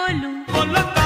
বলো বলো